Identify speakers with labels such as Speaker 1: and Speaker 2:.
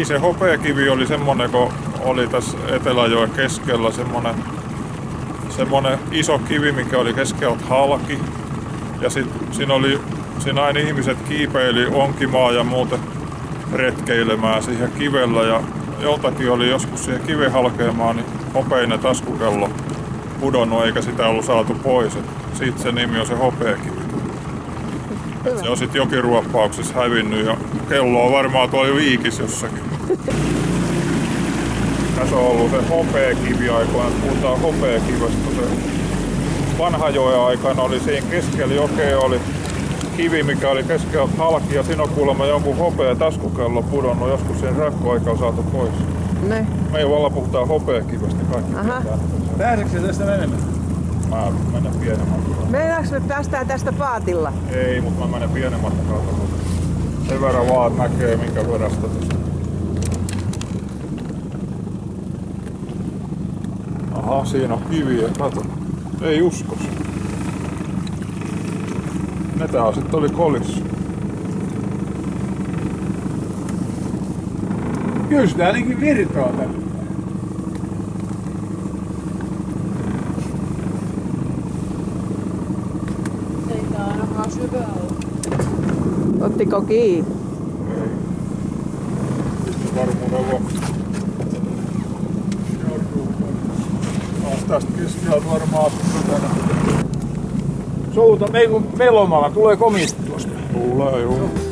Speaker 1: Niin, se hopeakivi oli semmonen, kun oli tässä Eteläjoen keskellä semmonen, semmonen iso kivi, mikä oli keskeltä halki. Ja sitten siinä oli, siinä aina ihmiset kiipeili onkimaa ja muuten retkeilemään siihen kivellä ja joltakin oli joskus siihen kiven halkeamaan, niin hopeinen taskukello pudonnut eikä sitä ollut saatu pois. Et siitä se nimi on se hopeakivi. Se on sitten jokiruoppauksessa hävinnyt ja kello on varmaan tuolla viikis jossakin. Tässä on ollut se hopeakivi aikoina, puhutaan hopeakivestä. Se vanhajoen aikana oli siinä keskellä jokea oli kivi, mikä oli keskeltä halki ja siinä on kuulemma jonkun hopea taskukello pudonnut joskus sen rakkoaika on saatu pois.
Speaker 2: Ne.
Speaker 1: Me ei valla puhutaan hopeakivestä kaikki.
Speaker 3: Pääseekö tästä menemään?
Speaker 1: Mä menen pienen.
Speaker 2: Meinaanko me päästään tästä paatilla?
Speaker 1: Ei, mutta mä menen pienen kautta. Sen verran vaan, näkee minkä verran sitä tästä. Aha, siinä on kiviä, kato. Ei uskos. Ne tää sitten oli kolissa.
Speaker 3: Kyllä sitä ainakin virtaa tänne.
Speaker 4: Ei tää ainakaan syvä ole.
Speaker 2: Ottiko kiinni?
Speaker 1: Tästä keskeltä varmaan tänne.
Speaker 3: Souta, me, kun melomalla tulee komisti tuosta.
Speaker 1: Tulee, juu.